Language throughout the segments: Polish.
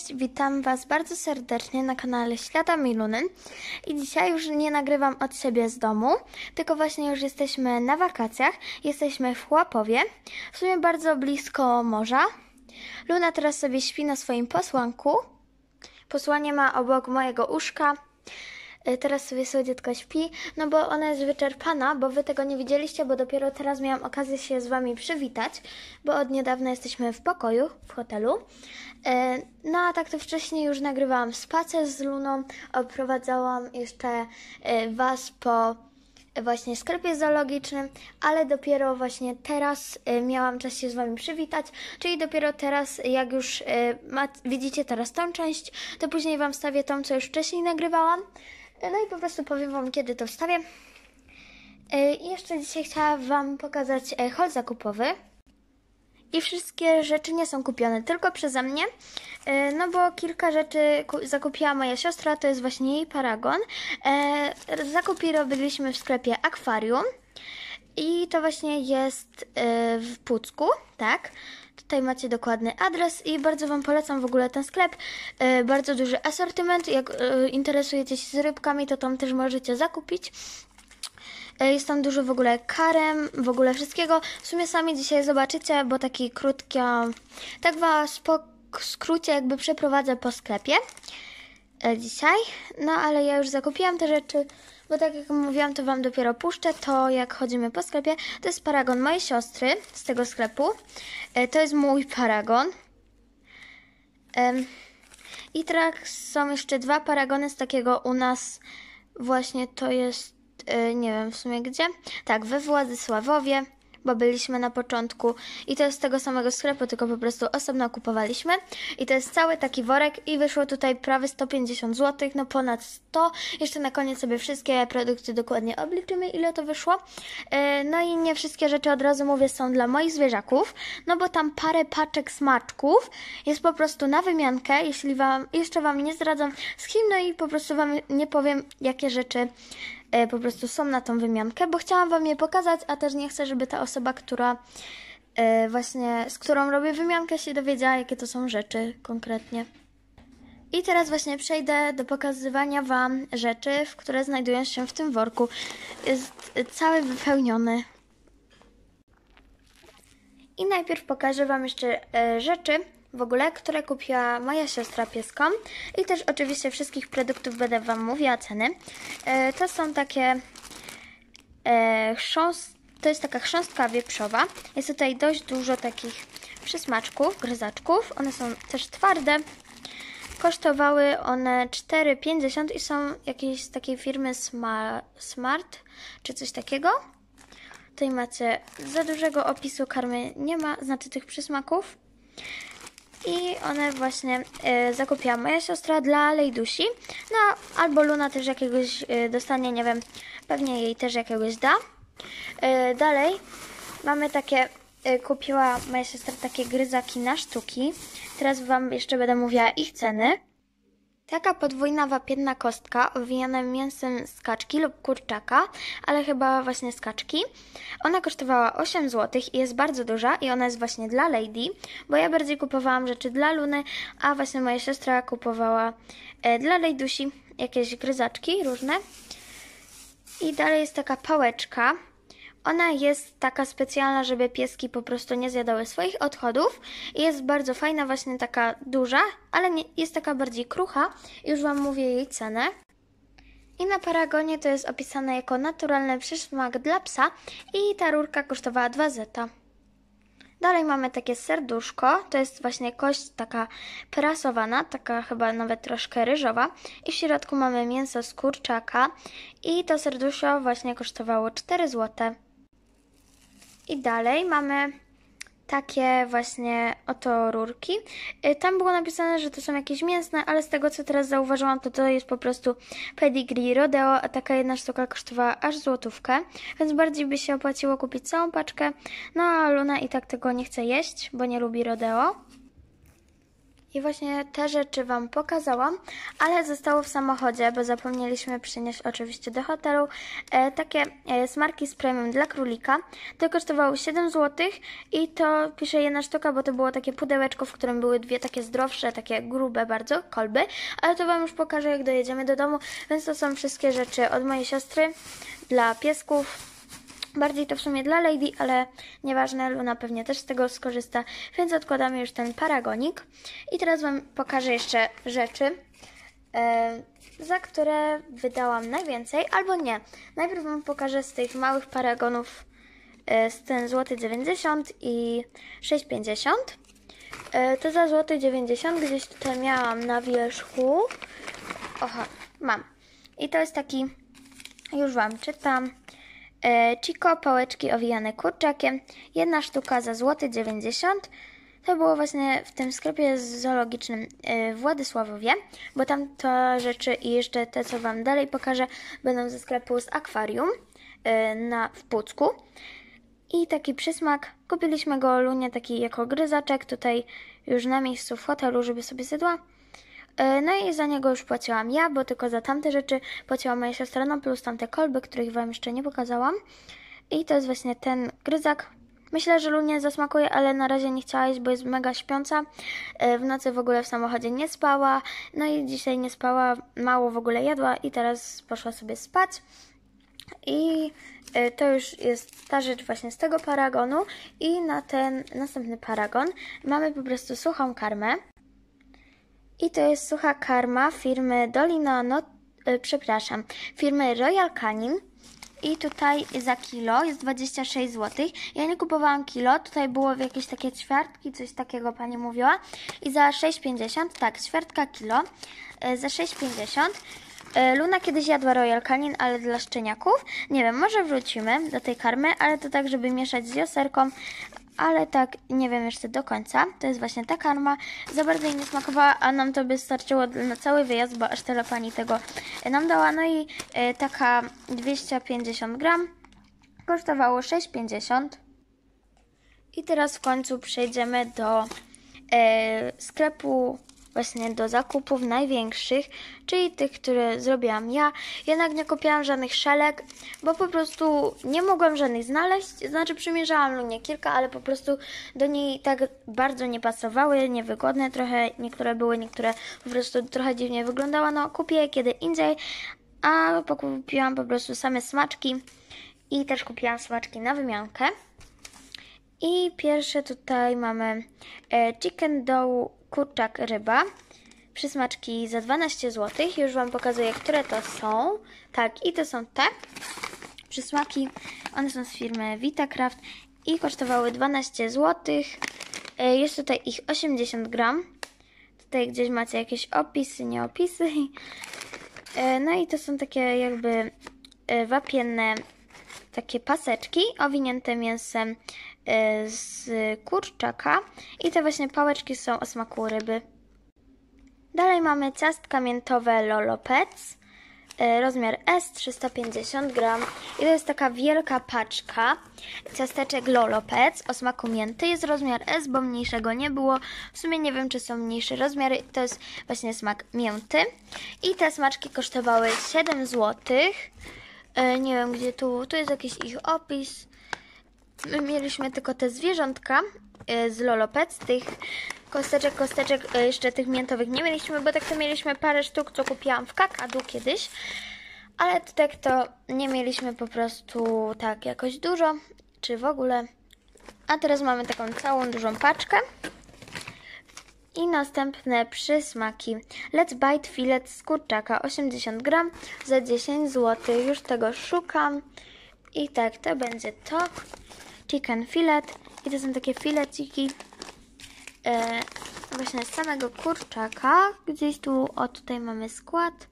Cześć, witam Was bardzo serdecznie na kanale Świata Miluny. I dzisiaj już nie nagrywam od siebie z domu, tylko właśnie już jesteśmy na wakacjach, jesteśmy w Chłapowie, w sumie bardzo blisko morza. Luna teraz sobie śpi na swoim posłanku, posłanie ma obok mojego Y, Teraz sobie słodziutko śpi, no bo ona jest wyczerpana, bo wy tego nie widzieliście, bo dopiero teraz miałam okazję się z wami przywitać, bo od niedawna jesteśmy w pokoju, w hotelu. Y, No a tak to wcześniej już nagrywałam spacer z Luną, oprowadzałam jeszcze y, was po właśnie sklepie zoologicznym, ale dopiero właśnie teraz miałam czas się z Wami przywitać, czyli dopiero teraz, jak już widzicie teraz tą część, to później Wam wstawię tą, co już wcześniej nagrywałam. No i po prostu powiem Wam, kiedy to wstawię. Y, I jeszcze dzisiaj chciałam Wam pokazać y, haul zakupowy. I wszystkie rzeczy nie są kupione tylko przeze mnie, e, no bo kilka rzeczy ku- zakupiła moja siostra, to jest właśnie jej paragon. E, Zakupy robiliśmy w sklepie Akwarium i to właśnie jest e, w Pucku, tak? Tutaj macie dokładny adres i bardzo Wam polecam w ogóle ten sklep. E, Bardzo duży asortyment, jak e, interesujecie się z rybkami, to tam też możecie zakupić. E, Jest tam dużo w ogóle karem, w ogóle wszystkiego. W sumie sami dzisiaj zobaczycie, bo taki krótki, tak was po skrócie jakby przeprowadzę po sklepie dzisiaj. No ale ja już zakupiłam te rzeczy, bo tak jak mówiłam, to wam dopiero puszczę to, jak chodzimy po sklepie. To jest paragon mojej siostry z tego sklepu. E, To jest mój paragon. I teraz są jeszcze dwa paragony z takiego u nas, właśnie to jest, e, nie wiem w sumie gdzie, tak, we Władysławowie, bo byliśmy na początku i to jest z tego samego sklepu, tylko po prostu osobno kupowaliśmy. I to jest cały taki worek i wyszło tutaj prawie 150 zł, no ponad 100, jeszcze na koniec sobie wszystkie produkty dokładnie obliczymy, ile to wyszło, E, no i nie wszystkie rzeczy od razu mówię są dla moich zwierzaków, no bo tam parę paczek smaczków jest po prostu na wymiankę, jeśli wam, jeszcze wam nie zdradzam z kim, no i po prostu wam nie powiem, jakie rzeczy po prostu są na tą wymiankę, bo chciałam wam je pokazać, a też nie chcę, żeby ta osoba, która e, właśnie, z którą robię wymiankę się dowiedziała, jakie to są rzeczy konkretnie. I teraz właśnie przejdę do pokazywania Wam rzeczy, które znajdują się w tym worku. Jest cały wypełniony. I najpierw pokażę Wam jeszcze e, rzeczy w ogóle, które kupiła moja siostra pieską. I też oczywiście wszystkich produktów będę Wam mówiła ceny. E, to są takie e, chrząst, to jest taka chrząstka wieprzowa. Jest tutaj dość dużo takich przysmaczków, gryzaczków. One są też twarde. Kosztowały one 4,50 i są jakiejś z takiej firmy Sma- Smart czy coś takiego. Tutaj macie za dużego opisu karmy nie ma, znaczy tych przysmaków. I one właśnie e, zakupiła moja siostra dla Lejdusi. No, albo Luna też jakiegoś e, dostanie, nie wiem, pewnie jej też jakiegoś da. E, dalej mamy takie, kupiła moja siostra takie gryzaki na sztuki. Teraz Wam jeszcze będę mówiła ich ceny. Taka podwójna wapienna kostka owijana mięsem z kaczki lub kurczaka, ale chyba właśnie z kaczki. Ona kosztowała 8 zł i jest bardzo duża i ona jest właśnie dla Lady, bo ja bardziej kupowałam rzeczy dla Luny, a właśnie moja siostra kupowała e, dla Lejdusi jakieś gryzaczki różne. I dalej jest taka pałeczka. Ona jest taka specjalna, żeby pieski po prostu nie zjadały swoich odchodów. Jest bardzo fajna, właśnie taka duża, ale nie, jest taka bardziej krucha. Już Wam mówię jej cenę. I na paragonie to jest opisane jako naturalny przysmak dla psa i ta rurka kosztowała 2 zeta. Dalej mamy takie serduszko, to jest właśnie kość taka prasowana, taka chyba nawet troszkę ryżowa i w środku mamy mięso z kurczaka i to serduszko właśnie kosztowało 4 zł. I dalej mamy takie właśnie oto rurki. Y, Tam było napisane, że to są jakieś mięsne, ale z tego co teraz zauważyłam, to to jest po prostu pedigree rodeo, a taka jedna sztuka kosztowała aż złotówkę, więc bardziej by się opłaciło kupić całą paczkę. No a Luna i tak tego nie chce jeść, bo nie lubi rodeo. I właśnie te rzeczy Wam pokazałam, ale zostało w samochodzie, bo zapomnieliśmy przynieść oczywiście do hotelu e, takie e, smarki z premium dla królika. To kosztowało 7 zł i to pisze jedna sztuka, bo to było takie pudełeczko, w którym były dwie takie zdrowsze, takie grube bardzo kolby, ale to Wam już pokażę jak dojedziemy do domu, więc to są wszystkie rzeczy od mojej siostry dla piesków. Bardziej to w sumie dla Lady, ale nieważne, Luna pewnie też z tego skorzysta, więc odkładamy już ten paragonik. I teraz Wam pokażę jeszcze rzeczy, e, za które wydałam najwięcej, albo nie. Najpierw Wam pokażę z tych małych paragonów e, z ten złoty 90 i 6,50. E, to za złoty 90 gdzieś tutaj miałam na wierzchu. Oha, mam. I to jest taki, już Wam czytam. E, Chico, pałeczki owijane kurczakiem. Jedna sztuka za złoty 90. To było właśnie w tym sklepie zoologicznym e, w Władysławowie, bo tam te rzeczy i jeszcze te, co Wam dalej pokażę, będą ze sklepu z akwarium e, na, w Pucku. I taki przysmak, kupiliśmy go Lunie taki jako gryzaczek tutaj już na miejscu w hotelu, żeby sobie zjadła. E, no i za niego już płaciłam ja, bo tylko za tamte rzeczy płaciła moja siostra, no plus tamte kolby, których Wam jeszcze nie pokazałam. I to jest właśnie ten gryzak. Myślę, że Lunie zasmakuje, ale na razie nie chciała bo jest mega śpiąca. E, w nocy w ogóle w samochodzie nie spała. No i dzisiaj nie spała, mało w ogóle jadła i teraz poszła sobie spać. I e, to już jest ta rzecz właśnie z tego paragonu. I na ten następny paragon mamy po prostu suchą karmę. I to jest sucha karma firmy Dolina, no, y, przepraszam, firmy Royal Canin. I tutaj za kilo jest 26 zł. Ja nie kupowałam kilo, tutaj było jakieś takie ćwiartki, coś takiego pani mówiła. I za 6,50, tak, ćwiartka kilo, y, za 6,50. Y, Luna kiedyś jadła Royal Canin, ale dla szczeniaków. Nie wiem, może wrócimy do tej karmy, ale to tak, żeby mieszać z joserką, ale tak nie wiem jeszcze do końca. To jest właśnie ta karma. Za bardzo jej nie smakowała, a nam to by starczyło na cały wyjazd, bo aż tyle pani tego nam dała. No i e, taka 250 gram kosztowało 6,50. I teraz w końcu przejdziemy do e, sklepu właśnie do zakupów największych, czyli tych, które zrobiłam ja. Jednak nie kupiłam żadnych szelek, bo po prostu nie mogłam żadnych znaleźć. Znaczy przymierzałam Lunie kilka, ale po prostu do niej tak bardzo nie pasowały, niewygodne trochę. Niektóre były, niektóre po prostu trochę dziwnie wyglądały. No kupię je kiedy indziej, a kupiłam po prostu same smaczki i też kupiłam smaczki na wymiankę. I pierwsze tutaj mamy e, chicken dough kurczak ryba. Przysmaczki za 12 zł. Już Wam pokazuję, które to są. Tak, i to są te przysmaki. One są z firmy VitaCraft i kosztowały 12 zł. E, jest tutaj ich 80 gram. Tutaj gdzieś macie jakieś opisy, nie opisy. E, no i to są takie jakby e, wapienne takie paseczki owinięte mięsem z kurczaka i te właśnie pałeczki są o smaku ryby. Dalej mamy ciastka miętowe Lolopec, e, rozmiar S 350 gram i to jest taka wielka paczka ciasteczek Lolopec o smaku mięty. Jest rozmiar S, bo mniejszego nie było. W sumie nie wiem, czy są mniejsze rozmiary. To jest właśnie smak mięty. I te smaczki kosztowały 7 zł. E, nie wiem, gdzie tu, tu jest jakiś ich opis. My mieliśmy tylko te zwierzątka e, z Lolopec, tych kosteczek, kosteczek, e, jeszcze tych miętowych nie mieliśmy, bo tak to mieliśmy parę sztuk, co kupiłam w kakadu kiedyś, ale tak to nie mieliśmy po prostu tak jakoś dużo, czy w ogóle. A teraz mamy taką całą dużą paczkę. I następne przysmaki. Let's Bite filet z kurczaka 80 gram za 10 zł. Już tego szukam. I tak, to będzie to chicken filet i to są takie fileciki e, właśnie z samego kurczaka. Gdzieś tu, o tutaj mamy skład.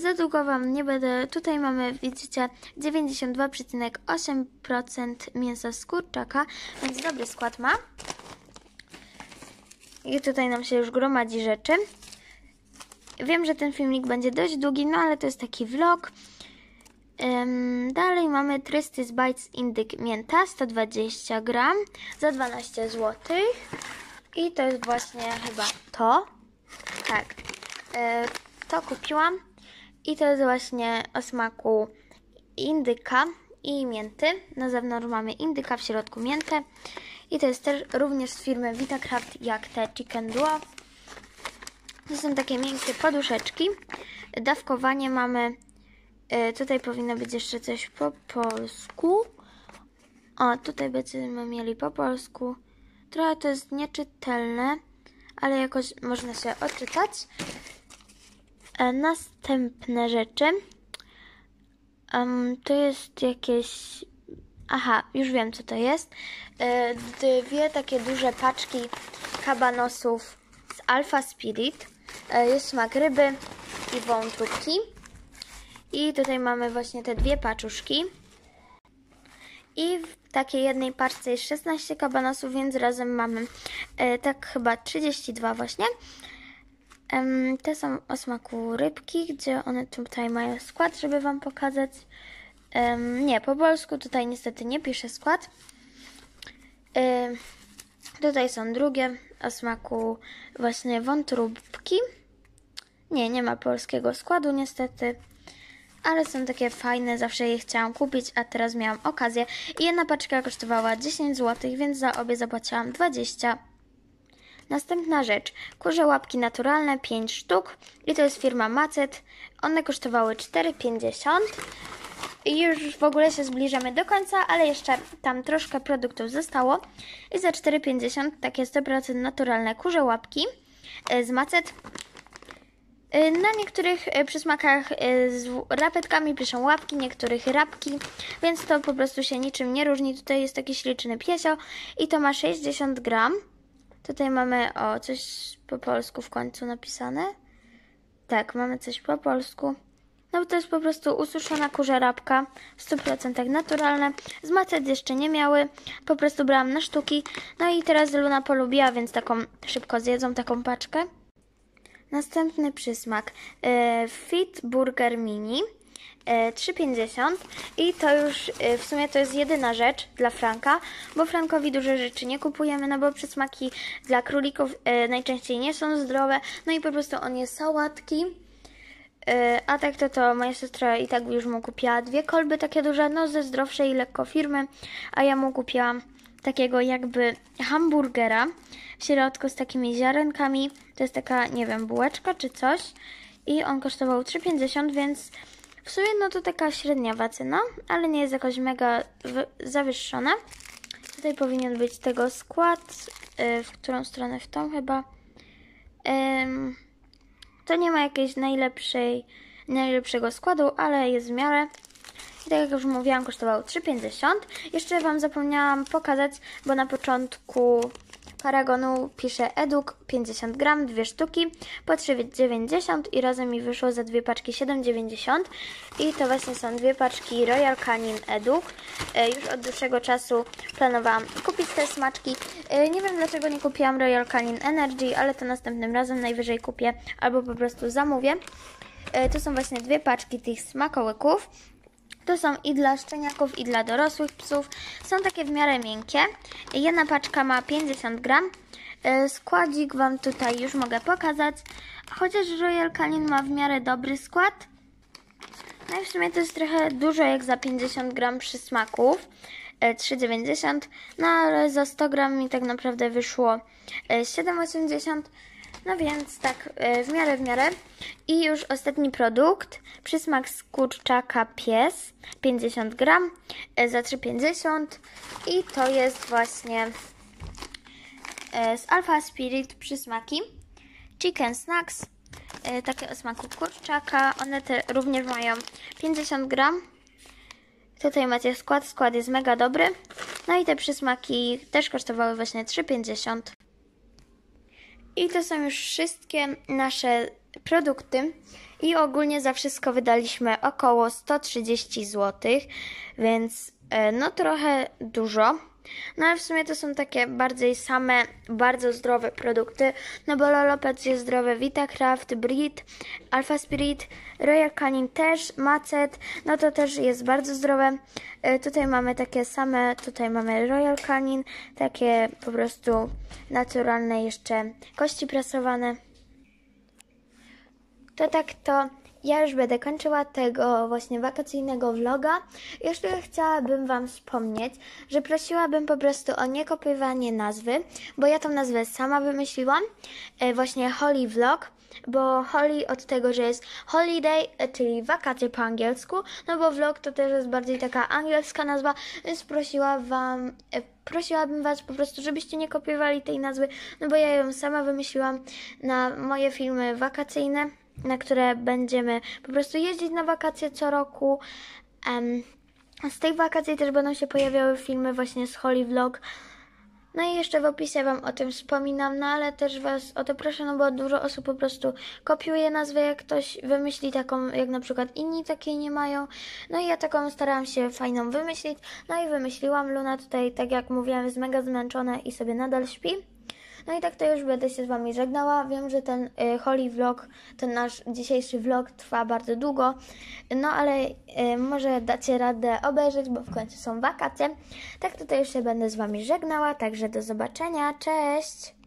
Za długo Wam nie będę. Tutaj mamy, widzicie, 92,8% mięsa z kurczaka, więc dobry skład ma. I tutaj nam się już gromadzi rzeczy. Wiem, że ten filmik będzie dość długi, no ale to jest taki vlog. Dalej mamy Trysty z Bites Indyk Mięta 120 gram za 12 zł. I to jest właśnie chyba to. Tak. E, to kupiłam. I to jest właśnie o smaku indyka i mięty. Na zewnątrz mamy indyka, w środku miętę. I to jest też również z firmy Vitacraft, jak te Chicken Duo. To są takie miękkie poduszeczki. Dawkowanie mamy. E, tutaj powinno być jeszcze coś po polsku. O, tutaj będziemy mieli po polsku. Trochę to jest nieczytelne, ale jakoś można się odczytać. E, następne rzeczy. Um, to jest jakieś. Aha, już wiem co to jest. E, dwie takie duże paczki kabanosów z Alpha Spirit. Jest smak ryby i wątróbki. I tutaj mamy właśnie te dwie paczuszki. I w takiej jednej paczce jest 16 kabanosów, więc razem mamy e, tak chyba 32 właśnie. Um, te są o smaku rybki, gdzie one tutaj mają skład, żeby Wam pokazać. Um, nie, po polsku tutaj niestety nie piszę skład. Um, tutaj są drugie o smaku właśnie wątróbki. Nie, nie ma polskiego składu niestety. Ale są takie fajne, zawsze je chciałam kupić, a teraz miałam okazję. I jedna paczka kosztowała 10 zł, więc za obie zapłaciłam 20 Następna rzecz. Kurze łapki naturalne 5 sztuk i to jest firma Macet. One kosztowały 4,50. I już w ogóle się zbliżamy do końca, ale jeszcze tam troszkę produktów zostało. I za 4,50 takie 100% naturalne kurze łapki e, z Macet. E, na niektórych e, przysmakach z rapetkami piszą łapki, niektórych rapki, więc to po prostu się niczym nie różni. Tutaj jest taki śliczny piesio i to ma 60 gram. Tutaj mamy, o, coś po polsku w końcu napisane. Tak, mamy coś po polsku. No bo to jest po prostu ususzona kurzerabka, w 100% naturalne. Z macet jeszcze nie miały, po prostu brałam na sztuki. No i teraz Luna polubiła, więc taką szybko zjedzą taką paczkę. Następny przysmak. E, Fit Burger Mini. 3,50 e, i to już e, w sumie to jest jedyna rzecz dla Franka, bo Frankowi duże rzeczy nie kupujemy, no bo przysmaki dla królików najczęściej nie są zdrowe, no i po prostu on jest sałatki. A tak to to moja siostra i tak już mu kupiła dwie kolby takie duże, no ze zdrowszej lekko firmy, a ja mu kupiłam takiego jakby hamburgera w środku z takimi ziarenkami. To jest taka, nie wiem, bułeczka czy coś. I on kosztował 3,50, więc w sumie no to taka średnia cena, ale nie jest jakoś mega zawyższona. Tutaj powinien być tego skład, y, w którą stronę w tą chyba. To nie ma jakiejś najlepszej, najlepszego składu, ale jest w miarę. I tak jak już mówiłam, kosztowało 3,50. Jeszcze Wam zapomniałam pokazać, bo na początku Paragonu piszę Eduk 50 gram, dwie sztuki po 3,90 i razem mi wyszło za dwie paczki 7,90 i to właśnie są dwie paczki Royal Canin Eduk. E, już od dłuższego czasu planowałam kupić te smaczki. E, nie wiem dlaczego nie kupiłam Royal Canin Energy, ale to następnym razem najwyżej kupię albo po prostu zamówię. E, to są właśnie dwie paczki tych smakołyków. To są i dla szczeniaków, i dla dorosłych psów. Są takie w miarę miękkie. Jedna paczka ma 50 gram. E, składzik Wam tutaj już mogę pokazać. Chociaż Royal Canin ma w miarę dobry skład. No i w sumie to jest trochę dużo jak za 50 gram przysmaków. 3,90. E, no ale za 100 gram mi tak naprawdę wyszło 7,80. No więc tak, e, w miarę, w miarę. I już ostatni produkt. Przysmak z kurczaka pies. 50 gram e, za 3,50. I to jest właśnie e, z Alpha Spirit przysmaki. Chicken Snacks. Takie o smaku kurczaka. One te również mają 50 gram. Tutaj macie skład. Skład jest mega dobry. No i te przysmaki też kosztowały właśnie 3,50. I to są już wszystkie nasze produkty. I ogólnie za wszystko wydaliśmy około 130 zł, więc e, no trochę dużo. No ale w sumie to są takie bardziej same, bardzo zdrowe produkty. No bo Lolopet jest zdrowe, Vitacraft, Brit, Alpha Spirit, Royal Canin też, Macet, no to też jest bardzo zdrowe. E, tutaj mamy takie same, tutaj mamy Royal Canin, takie po prostu naturalne jeszcze kości prasowane. To tak to ja już będę kończyła tego właśnie wakacyjnego vloga. Jeszcze chciałabym Wam wspomnieć, że prosiłabym po prostu o niekopiowanie nazwy, bo ja tą nazwę sama wymyśliłam, e, właśnie Holy Vlog, bo Holy od tego, że jest holiday, e, czyli wakacje po angielsku, no bo vlog to też jest bardziej taka angielska nazwa, więc prosiła Wam, e, prosiłabym Was po prostu, żebyście nie kopiowali tej nazwy, no bo ja ją sama wymyśliłam na moje filmy wakacyjne na które będziemy po prostu jeździć na wakacje co roku. Z tej wakacji też będą się pojawiały filmy właśnie z Holy Vlog. No i jeszcze w opisie Wam o tym wspominam, no ale też Was o to proszę, no bo dużo osób po prostu kopiuje nazwę, jak ktoś wymyśli taką, jak na przykład inni takiej nie mają. No i ja taką starałam się fajną wymyślić, no i wymyśliłam. Luna tutaj, tak jak mówiłam, jest mega zmęczona i sobie nadal śpi. No i tak to już będę się z Wami żegnała. Wiem, że ten y, Holy Vlog, ten nasz dzisiejszy vlog trwa bardzo długo, no ale y, może dacie radę obejrzeć, bo w końcu są wakacje. Tak to już się będę z Wami żegnała, także do zobaczenia, cześć!